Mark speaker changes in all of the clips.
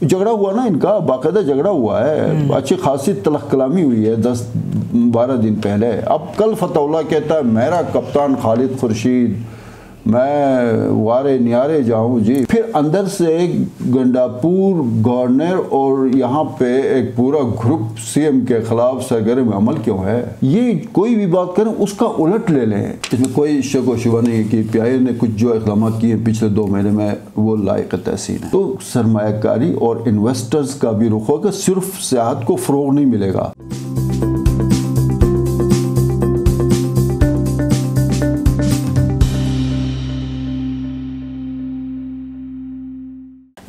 Speaker 1: جھگڑا ہوا نا ان کا باقاعدہ جھگڑا ہوا ہے۔ اچھی خاصی تلخ کلامی ہوئی ہے۔ دس بارہ دن پہلے۔ اب کل فتح اللہ کہتا ہے میرا کپتان خالد خورشید۔ میں وارے نیارے جاؤں جی۔ پھر اندر سے گنڈاپور گورنر اور یہاں پہ ایک پورا گروپ سی ایم کے خلاف سرگرم عمل کیوں ہے؟ یہ کوئی بھی بات کریں، اس کا الٹ لے لیں۔ اس میں کوئی شک و شبہ نہیں ہے کہ پی آئی نے کچھ جو اقدامات کیے پچھلے دو مہینے میں، وہ لائق تحسین ہے۔ تو سرمایہ کاری اور انویسٹرز کا بھی رخ ہوگا، صرف سیاحت کو فروغ نہیں ملے گا۔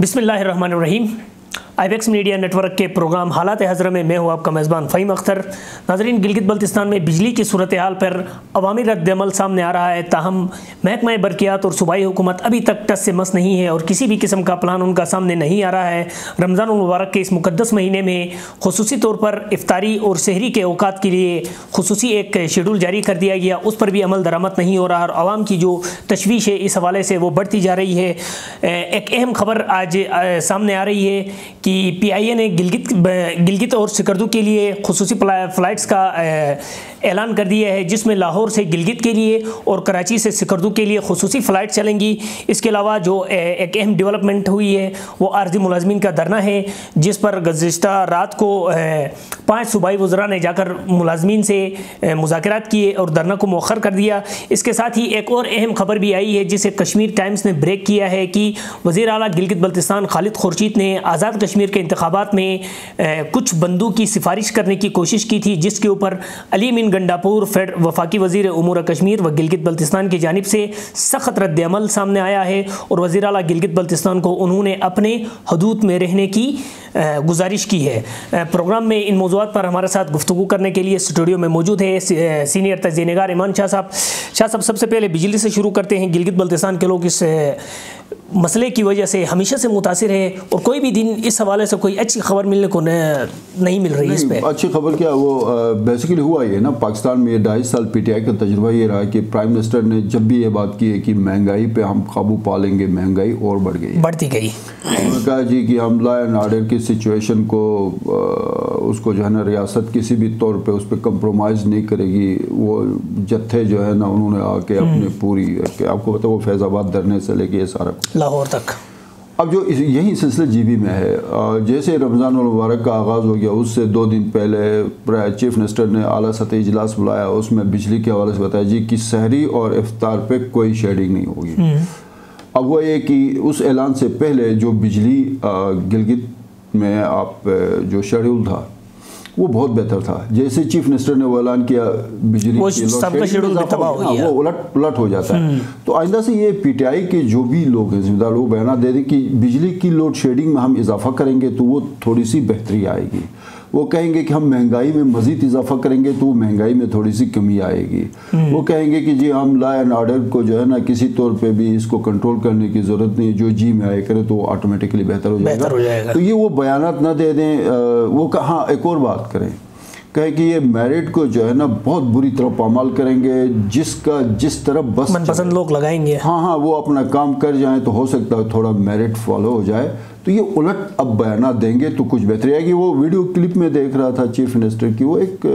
Speaker 2: بسم اللہ الرحمن الرحیم۔ Ibex media network کے پروگرام حالات حضرہ میں میں ہوں آپ کا میزبان فہیم اختر۔ ناظرین، گلگت بلتستان میں بجلی کی صورتحال پر عوامی رد عمل سامنے آ رہا ہے۔ تاہم، محکمہ برقیات اور صوبائی حکومت ابھی تک ٹس سے مس نہیں ہے اور کسی بھی قسم کا پلان ان کا سامنے نہیں آ رہا ہے۔ رمضان المبارک کے اس مقدس مہینے میں خصوصی طور پر افطاری اور شہری کے اوقات کے لیے خصوصی ایک شیڈول جاری کر دیا گیا۔ اس پر بھی عمل درآمد نہیں ہو رہا اور عوام کی جو تشویش ہے، اس حوالے سے وہ بڑھتی جا رہی ہے۔ ایک اہم خبر آج سامنے آ رہی ہے کہ پی آئی اے نے گلگت گلگت اور سکردو کے لیے خصوصی فلائٹس کا اعلان کر دیا ہے، جس میں لاہور سے گلگت کے لیے اور کراچی سے سکردو کے لیے خصوصی فلائٹ چلیں گی۔ اس کے علاوہ جو ایک اہم ڈیولپمنٹ ہوئی ہے، وہ عارضی ملازمین کا دھرنا ہے، جس پر گزشتہ رات کو پانچ صوبائی وزراء نے جا کر ملازمین سے مذاکرات کیے اور دھرنا کو مؤخر کر دیا۔ اس کے ساتھ ہی ایک اور اہم خبر بھی آئی ہے، جسے کشمیر ٹائمز نے بریک کیا ہے کہ وزیر اعلیٰ گلگت بلتستان خالد خورشید نے آزاد کشمیر کے انتخابات میں کچھ بندوں کی سفارش کرنے کی کوشش کی تھی، جس کے اوپر علی مین گنڈاپور وفاقی وزیر امور کشمیر و گلگت بلتستان کی جانب سے سخت رد عمل سامنے آیا ہے اور وزیر اعلیٰ گلگت بلتستان کو انہوں نے اپنے حدود میں رہنے کی گزارش کی ہے۔ پروگرام میں ان موضوعات پر ہمارے ساتھ گفتگو کرنے کے لیے اسٹوڈیو میں موجود ہے سینئر تجزیہ نگار ایمان شاہ صاحب۔ شاہ صاحب سب سے پہلے بجلی سے شروع کرتے ہیں۔ گلگت بلتستان کے لوگ اس مسئلے کی وجہ سے ہمیشہ سے متاثر ہے اور کوئی بھی دن اس حوالے سے کوئی اچھی خبر ملنے کو نہیں مل رہی اس پہ۔
Speaker 1: اچھی خبر کیا وہ بیسیکلی ہوا یہ نا پاکستان میں یہ ڈھائی سال پی ٹی آئی کا تجربہ یہ رہا کہ پرائم منسٹر نے جب بھی یہ بات کی ہے کہ مہنگائی پہ ہم قابو پالیں گے مہنگائی اور بڑھ گئی
Speaker 2: بڑھتی گئی۔
Speaker 1: انہوں نے کہا جی کہ ہم لا اینڈ آرڈر کی سچویشن کو اس کو جو ہے نا ریاست کسی بھی طور پہ اس پہ کمپرومائز نہیں کرے گی۔ وہ جتھے جو ہے نا انہوں نے آ کے اپنے پوری آپ کو پتا وہ فیض آباد دھرنے سے لے کے یہ سارا
Speaker 2: لاہور تک۔
Speaker 1: اب جو یہی سلسلہ جی بی میں ہے جیسے رمضان المبارک کا آغاز ہو گیا اس سے دو دن پہلے چیف منسٹر نے اعلیٰ سطحی اجلاس بلایا اس میں بجلی کے حوالے سے بتایا جی کہ سحری اور افطار پہ کوئی شیڈنگ نہیں ہوگی۔ اب وہ یہ کہ اس اعلان سے پہلے جو بجلی گلگت میں آپ جو شیڈول تھا وہ بہت بہتر تھا۔ جیسے چیف منسٹر نے وہ اعلان کیا بجلی وہ الٹ پلٹ ہو جاتا ہے۔ تو آئندہ سے یہ پی ٹی آئی کے جو بھی لوگ ہیں ذمہ دار وہ بیانات دے دیں کہ بجلی کی لوڈ شیڈنگ میں ہم اضافہ کریں گے تو وہ تھوڑی سی بہتری آئے گی۔ وہ کہیں گے کہ ہم مہنگائی میں مزید اضافہ کریں گے تو مہنگائی میں تھوڑی سی کمی آئے گی۔ وہ کہیں گے کہ جی ہم لا اینڈ آرڈر کو جو ہے نا کسی طور پہ بھی اس کو کنٹرول کرنے کی ضرورت نہیں جو جی میں آئے کرے تو وہ آٹومیٹکلی بہتر ہو جائے گا۔ تو یہ وہ بیانات نہ دے دیں وہ ہاں ایک اور بات کریں۔ کہے کہ یہ میرٹ کو جو ہے نا بہت بری طرح پامال کریں گے جس کا جس طرح بس
Speaker 2: من پسند لوگ لگائیں گے۔
Speaker 1: ہاں ہاں وہ اپنا کام کر جائیں تو ہو سکتا ہے تھوڑا میرٹ فالو ہو جائے۔ تو یہ الٹ اب بیانات دیں گے تو کچھ بہتری آئے گی وہ ویڈیو کلپ میں دیکھ رہا تھا چیف منسٹر کی وہ ایک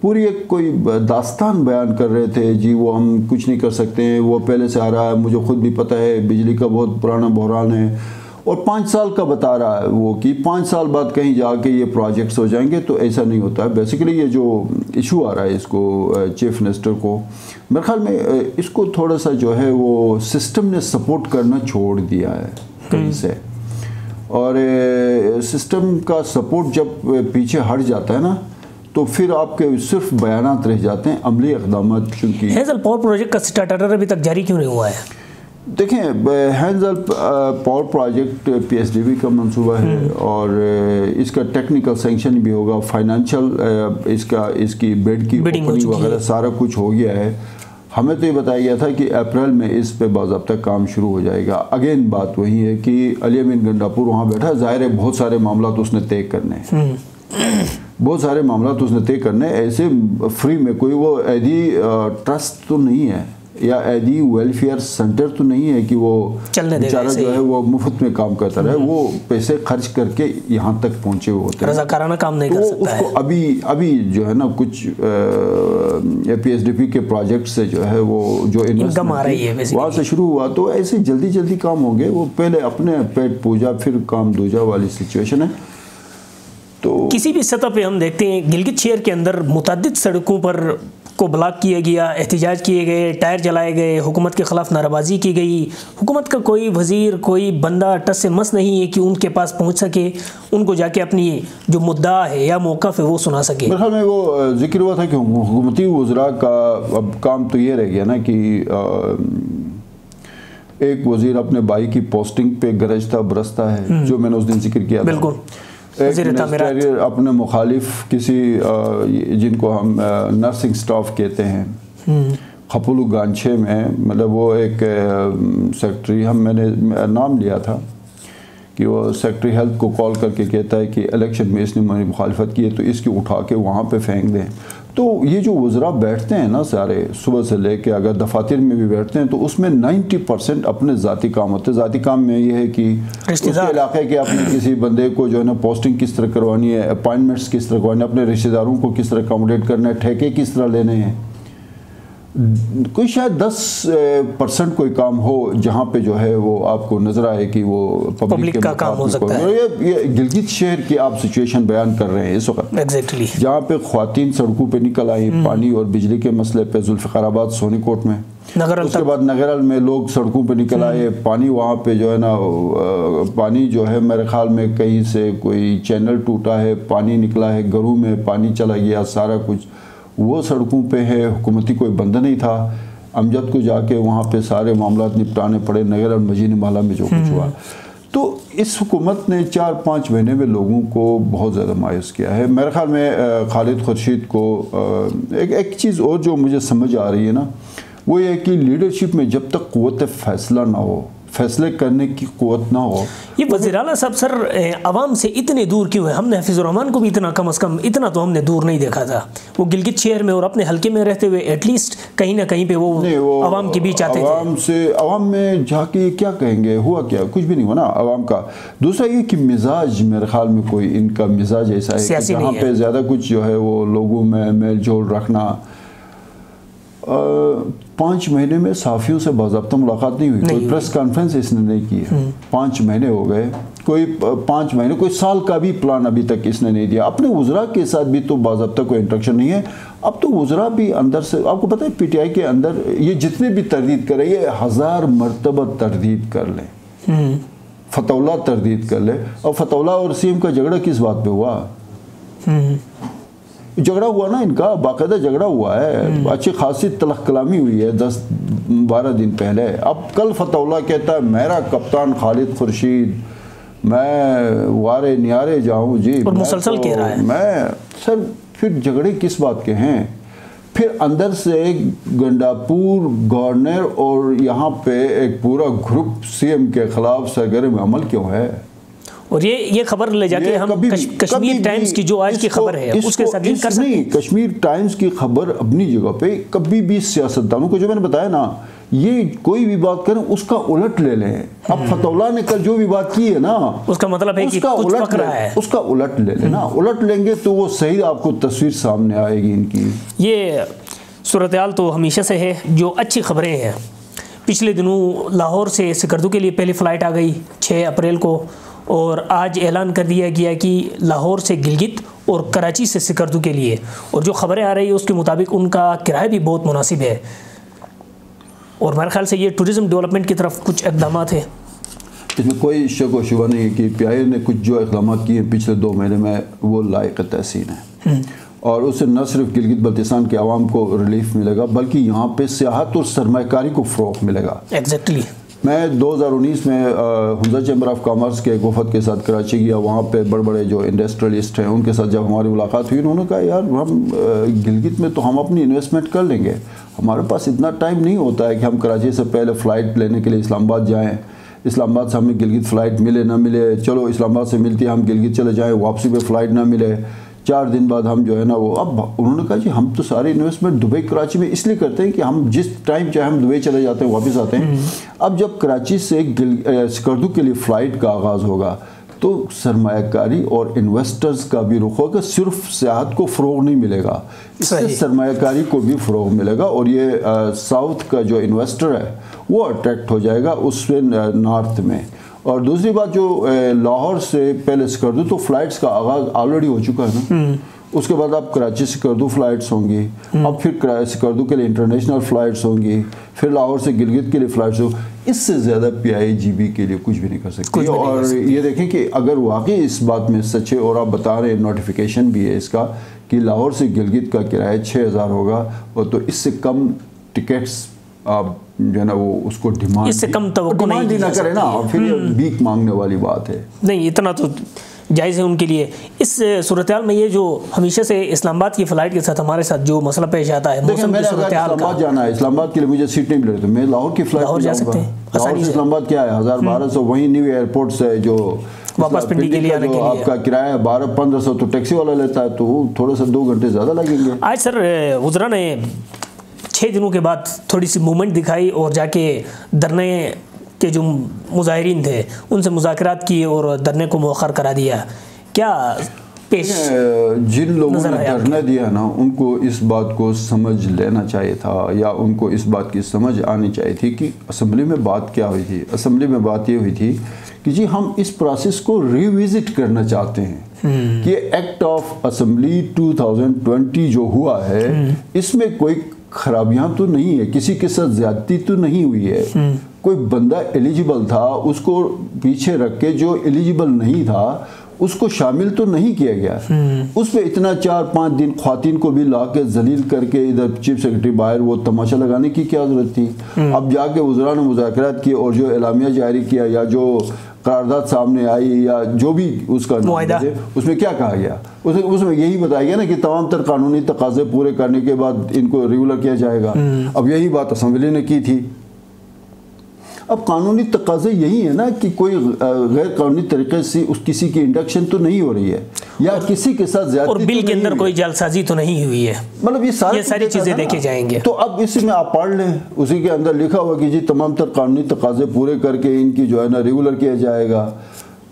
Speaker 1: پوری ایک کوئی داستان بیان کر رہے تھے۔ جی وہ ہم کچھ نہیں کر سکتے ہیں وہ پہلے سے آ رہا ہے۔ مجھے خود بھی پتہ ہے بجلی کا بہت پرانا بحران ہے۔ اور پانچ سال کا بتا رہا ہے وہ کہ پانچ سال بعد کہیں جا کے یہ پروجیکٹس ہو جائیں گے تو ایسا نہیں ہوتا ہے۔ بیسیکلی یہ جو ایشو آ رہا ہے اس کو چیف منسٹر کو میرے خیال میں اس کو تھوڑا سا جو ہے وہ سسٹم نے سپورٹ کرنا چھوڑ دیا ہے کہیں سے۔ اور سسٹم کا سپورٹ جب پیچھے ہٹ جاتا ہے نا تو پھر آپ کے صرف بیانات رہ جاتے ہیں عملی اقدامات چونکہ
Speaker 2: ہیزل پاور پروجیکٹ کا سٹارٹر ابھی تک جاری کیوں نہیں ہوا ہے؟
Speaker 1: دیکھیں Hansel power project P S D B کا منصوبہ ہے اور اس کا ٹیکنیکل سینکشن بھی ہوگا فائنانشل اس کا اس کی بیڈ کی وغیرہ سارا کچھ ہو گیا ہے۔ ہمیں تو یہ بتایا گیا تھا کہ اپریل میں اس پہ باضابطہ کام شروع ہو جائے گا۔ اگین بات وہی ہے کہ علی امین گنڈاپور وہاں بیٹھا ظاہر ہے بہت سارے معاملات اس نے طے کرنے بہت سارے معاملات اس نے طے کرنے ایسے فری میں کوئی وہ ایدی ٹرسٹ تو نہیں ہے۔ یا ایدی ویلفیئر سینٹر تو نہیں ہے کہ وہ بیچارہ جو۔ ہے وہ مفت میں کام کرتا رہے وہ پیسے خرچ کر کے یہاں تک پہنچے ہوئے ہوتے ہیں
Speaker 2: رضاکارانہ کام نہیں کر سکتا
Speaker 1: اس
Speaker 2: ہے
Speaker 1: کو ابھی ابھی جو ہے نا کچھ اے پی ایس ڈی پی کے پروجیکٹ سے جو ہے وہ جو
Speaker 2: Income آ رہی ہے۔
Speaker 1: وہاں سے شروع ہوا تو ایسے جلدی جلدی کام ہوں گے وہ پہلے اپنے پیٹ پوجا پھر کام دوجا والی سچویشن ہے تو
Speaker 2: کسی بھی سطح پہ ہم دیکھتے ہیں گلگت شہر کے اندر متعدد سڑکوں پر کو بلاک کیا گیا احتجاج کیے گئے ٹائر جلائے گئے حکومت کے خلاف نعرہ بازی کی گئی۔ حکومت کا کوئی وزیر کوئی بندہ ٹس سے مس نہیں ہے کہ ان کے پاس پہنچ سکے ان کو جا کے اپنی جو مدعا ہے یا موقف ہے وہ سنا سکے۔
Speaker 1: میرے خیال میں وہ ذکر ہوا تھا کہ حکومتی وزراء کا اب کام تو یہ رہ گیا نا کہ ایک وزیر اپنے بھائی کی پوسٹنگ پہ گرجتا برستا ہے جو میں نے اس دن ذکر کیا تھا۔
Speaker 2: بالکل۔
Speaker 1: اپنے مخالف کسی جن کو ہم نرسنگ سٹاف کہتے ہیں۔ خپلو گانچے میں مطلب وہ ایک سیکٹری ہم میں نے نام لیا تھا کہ وہ سیکٹری ہیلتھ کو کال کر کے کہتا ہے کہ الیکشن میں اس نے میری مخالفت کی ہے تو اس کی اٹھا کے وہاں پہ پھینک دیں۔ تو یہ جو وزراء بیٹھتے ہیں نا سارے صبح سے لے کے اگر دفاتر میں بھی بیٹھتے ہیں تو اس میں نائنٹی پرسنٹ اپنے ذاتی کام ہوتے ہیں۔ ذاتی کام میں یہ ہے کہ اس کے علاقے کے اپنے کسی بندے کو جو ہے نا پوسٹنگ کس طرح کروانی ہے اپائنٹمنٹس کس طرح کروانی ہے اپنے رشتہ داروں کو کس طرح اکاموڈیٹ کرنا ہے ٹھیکے کس طرح لینے ہیں۔ کوئی شاید دس پرسنٹ کوئی کام ہو جہاں پہ جو ہے وہ آپ کو نظر آئے کہ وہ
Speaker 2: پبلک کا کام ہو سکتا ہے۔
Speaker 1: یہ گلگت شہر کی آپ سچویشن بیان کر رہے ہیں اس وقت۔
Speaker 2: ایگزیکٹلی
Speaker 1: جہاں پہ خواتین سڑکوں پہ نکل آئی پانی اور بجلی کے مسئلے پہ ذوالفقار آباد سونی کوٹ میں۔ اس کے بعد نگرل میں لوگ سڑکوں پہ نکل آئے پانی وہاں پہ جو ہے نا پانی جو ہے میرے خیال میں کہیں سے کوئی چینل ٹوٹا ہے پانی نکلا ہے گھروں میں پانی چلا گیا سارا کچھ۔ وہ سڑکوں پہ ہے حکومتی کوئی بندہ نہیں تھا۔ امجد کو جا کے وہاں پہ سارے معاملات نپٹانے پڑے نگر اور مجین مالا میں جو کچھ ہوا۔ تو اس حکومت نے چار پانچ مہینے میں لوگوں کو بہت زیادہ مایوس کیا ہے۔ میرے خیال میں خالد خورشید کو ایک ایک چیز اور جو مجھے سمجھ آ رہی ہے نا وہ یہ کہ لیڈرشپ میں جب تک قوت فیصلہ نہ ہو فیصلے کرنے کی قوت نہ ہو۔
Speaker 2: یہ وزیر اعلیٰ صاحب سر عوام سے اتنے دور کیوں ہے ہم نے حفیظ الرحمان کو بھی اتنا کم از کم اتنا تو ہم نے دور نہیں دیکھا تھا۔ وہ گلگت شہر میں اور اپنے حلقے میں رہتے ہوئے ایٹ لیسٹ کہیں نہ کہیں پہ وہ عوام کے بیچ آتے تھے۔
Speaker 1: عوام سے عوام میں جا کے کیا کہیں گے؟ ہوا کیا؟ کچھ بھی نہیں ہوا نا عوام کا۔ دوسرا یہ کہ مزاج میرے خیال میں کوئی ان کا مزاج ایسا ہے کہ جہاں پہ زیادہ کچھ جو ہے وہ لوگوں میں میل جول رکھنا۔ پانچ مہینے میں صحافیوں سے باضابطہ ملاقات نہیں ہوئی کوئی پریس کانفرنس اس نے نہیں کی ہے پانچ مہینے ہو گئے کوئی پانچ مہینے کوئی سال کا بھی پلان ابھی تک اس نے نہیں دیا۔ اپنے وزراء کے ساتھ بھی تو باضابطہ کوئی انٹریکشن نہیں ہے۔ اب تو وزراء بھی اندر سے آپ کو پتہ ہے پی ٹی آئی کے اندر یہ جتنے بھی تردید کرے یہ ہزار مرتبہ تردید کر لیں فتح اللہ تردید کر لے۔ اور فتح اللہ اور سیم کا جھگڑا کس بات پہ ہوا؟ جھگڑا ہوا نا ان کا باقاعدہ جھگڑا ہوا ہے۔ اچھی خاصی تلخ کلامی ہوئی ہے۔ دس بارہ دن پہلے۔ اب کل فتح اللہ کہتا ہے میرا کپتان خالد خورشید میں وارے نیارے جاؤں۔ جی
Speaker 2: اور مسلسل کہہ رہا ہے۔
Speaker 1: میں سر پھر جھگڑے کس بات کے ہیں؟ پھر اندر سے گنڈاپور گورنر اور یہاں پہ ایک پورا گروپ سی ایم کے خلاف سرگرم عمل کیوں ہے؟
Speaker 2: اور یہ یہ خبر لے جا کے ہم کشمیر ٹائمز کی جو آج کی خبر ہے اس کے ساتھ لنک کر سکتے
Speaker 1: ہیں۔ کشمیر ٹائمز کی خبر اپنی جگہ پہ کبھی بھی سیاستدانوں کو جو میں نے بتایا نا یہ کوئی بھی بات کریں اس کا الٹ لے لیں۔ اب فتح اللہ نے کل جو بھی بات کی ہے نا
Speaker 2: اس کا مطلب ہے کہ کچھ پک رہا ہے۔
Speaker 1: اس کا الٹ لے لیں نا۔ الٹ لیں گے تو وہ صحیح آپ کو تصویر سامنے آئے گی ان کی۔
Speaker 2: یہ صورتحال تو ہمیشہ سے ہے۔ جو اچھی خبریں ہیں پچھلے دنوں لاہور سے سکردو کے لیے پہلی فلائٹ آ گئی چھ اپریل کو۔ اور آج اعلان کر دیا گیا کہ لاہور سے گلگت اور کراچی سے سکردو کے لیے۔ اور جو خبریں آ رہی ہیں اس کے مطابق ان کا کرایہ بھی بہت مناسب ہے۔ اور میرے خیال سے یہ ٹورزم ڈیولپمنٹ کی طرف کچھ اقدامات ہیں۔
Speaker 1: اس میں کوئی شک و شبہ نہیں ہے کہ پی آئی نے کچھ جو اقدامات کیے ہیں پچھلے دو مہینے میں وہ لائق تحسین ہے اور اس سے نہ صرف گلگت بلتستان کے عوام کو ریلیف ملے گا بلکہ یہاں پہ سیاحت اور سرمایہ کاری کو فروغ ملے گا۔
Speaker 2: ایگزیکٹلی
Speaker 1: میں دو ہزار انیس میں حمزہ چیمبر آف کامرس کے ایک وفد کے ساتھ کراچی گیا۔ وہاں پہ بڑے بڑے جو انڈسٹریلسٹ ہیں، ان کے ساتھ جب ہماری ملاقات ہوئی، انہوں نے کہا، یار، ہم گلگت میں تو ہم اپنی انویسٹمنٹ کر لیں گے۔ ہمارے پاس اتنا ٹائم نہیں ہوتا ہے کہ ہم کراچی سے پہلے فلائٹ لینے کے لیے اسلام آباد جائیں۔ اسلام آباد سے ہمیں گلگت فلائٹ ملے نہ ملے۔ چلو، اسلام آباد سے ملتی ہے، ہم گلگت چلے جائیں، واپسی پہ فلائٹ نہ ملے۔ چار دن بعد ہم جو ہے نا وہ اب انہوں نے کہا جی ہم تو سارے انویسٹمنٹ دبئی کراچی میں اس لیے کرتے ہیں کہ ہم جس ٹائم چاہے ہم دبئی چلے جاتے ہیں واپس آتے ہیں۔ اب جب کراچی سے سکردو کے لیے فلائٹ کا آغاز ہوگا تو سرمایہ کاری اور انویسٹرز کا بھی رخ ہوگا صرف سیاحت کو فروغ نہیں ملے گا۔ اس سے سرمایہ کاری کو بھی فروغ ملے گا اور یہ ساؤتھ کا جو انویسٹر ہے وہ اٹریکٹ ہو جائے گا اس میں نارتھ میں۔ اور دوسری بات جو لاہور سے پہلے سکردو تو فلائٹس کا آغاز آلریڈی ہو چکا ہے نا۔ اس کے بعد اب کراچی سکردو فلائٹس ہوں گی۔ اب پھر سکردو کے لیے انٹرنیشنل فلائٹس ہوں گی۔ پھر لاہور سے گلگت کے لیے فلائٹس ہوں۔ اس سے زیادہ پی آئی جی بی کے لیے کچھ بھی نہیں کر سکتی اور یہ دیکھیں کہ اگر واقعی اس بات میں سچے اور آپ بتا رہے ہیں نوٹیفیکیشن بھی ہے اس کا کہ لاہور سے گلگت کا کرایہ چھ ہزار ہوگا اور تو اس سے کم ٹکٹس آپ جو ہے نا وہ اس کو ڈیمانڈ
Speaker 2: اس سے کم توقع
Speaker 1: نہیں کرے نا پھر بیک مانگنے والی بات ہے۔
Speaker 2: نہیں اتنا تو جائز ہے ان کے لیے۔ اس صورتحال میں یہ جو ہمیشہ سے اسلام آباد کی فلائٹ کے ساتھ ہمارے ساتھ جو مسئلہ پیش آتا ہے
Speaker 1: موسم کی صورتحال کا۔ جانا ہے۔ اسلام آباد کے لیے مجھے سیٹ نہیں مل رہی تو میں لاہور کی فلائٹ
Speaker 2: لاہور جا سکتے ہیں
Speaker 1: لاہور سے۔ اسلام آباد کیا ہے؟ ہزار بارہ سو وہیں نیو ایئرپورٹ سے جو
Speaker 2: واپس پنڈی کے لیے آنے کے لیے۔
Speaker 1: آپ کا کرایہ بارہ پندرہ سو تو ٹیکسی والا لیتا ہے تو تھوڑا سا دو گھنٹے زیادہ لگیں گے۔
Speaker 2: آج سر وزرا نے چھ دنوں کے بعد تھوڑی سی مومنٹ دکھائی اور جا کے دھرنے کے جو مظاہرین تھے ان سے مذاکرات کیے اور دھرنے کو مؤخر کرا دیا۔ کیا پیش
Speaker 1: جن لوگوں نے دھرنا دیا نا ان کو اس بات کو سمجھ لینا چاہیے تھا یا ان کو اس بات کی سمجھ آنی چاہیے تھی کہ اسمبلی میں بات کیا ہوئی تھی۔ اسمبلی میں بات یہ ہوئی تھی کہ جی ہم اس پروسیس کو ریویزٹ کرنا چاہتے ہیں کہ act of assembly two thousand twenty جو ہوا ہے اس میں کوئی خرابیاں تو نہیں ہے کسی کے ساتھ زیادتی تو نہیں ہوئی ہے۔ کوئی بندہ ایلیجیبل تھا اس کو پیچھے رکھ کے جو ایلیجیبل نہیں تھا اس کو شامل تو نہیں کیا گیا۔ اس پہ اتنا چار پانچ دن خواتین کو بھی لا کے ذلیل کر کے ادھر چیف سیکرٹری باہر وہ تماشا لگانے کی کیا ضرورت تھی؟ اب جا کے وزراء نے مذاکرات کیے اور جو اعلامیہ جاری کیا یا جو قرارداد سامنے آئی یا جو بھی اس کا اس میں کیا کہا گیا؟ اس میں یہی بتایا گیا نا کہ تمام تر قانونی تقاضے پورے کرنے کے بعد ان کو ریگولر کیا جائے گا۔ اب یہی بات اسمبلی نے کی تھی۔ اب قانونی تقاضے یہی ہے نا کہ کوئی غیر قانونی طریقے سے اس کسی کی انڈکشن تو نہیں ہو رہی ہے۔ یا کسی کے ساتھ زیادتی
Speaker 2: اور بل کے اندر کوئی جعل سازی تو نہیں ہوئی ہے۔
Speaker 1: مطلب یہ ساری,
Speaker 2: یہ ساری چیزیں دیکھے جائیں گے
Speaker 1: تو اب اسی میں آپ پڑھ لیں۔ اسی کے اندر لکھا ہوا کہ جی تمام تر قانونی تقاضے پورے کر کے ان کی جو ہے نا ریگولر کیا جائے گا۔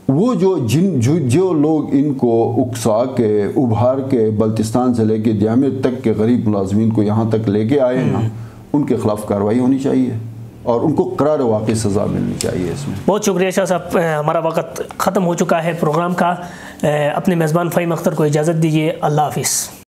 Speaker 1: وہ جو جن جو لوگ ان کو اکسا کے ابھار کے بلتستان سے لے کے دیامر تک کے غریب ملازمین کو یہاں تک لے کے آئے نا ان کے خلاف کاروائی ہونی چاہیے۔ اور ان کو قرار واقعی سزا ملنی چاہیے اس میں۔
Speaker 2: بہت شکریہ شاہ صاحب ہمارا وقت ختم ہو چکا ہے پروگرام کا۔ اپنے میزبان فہیم اختر کو اجازت دیجیے اللہ حافظ۔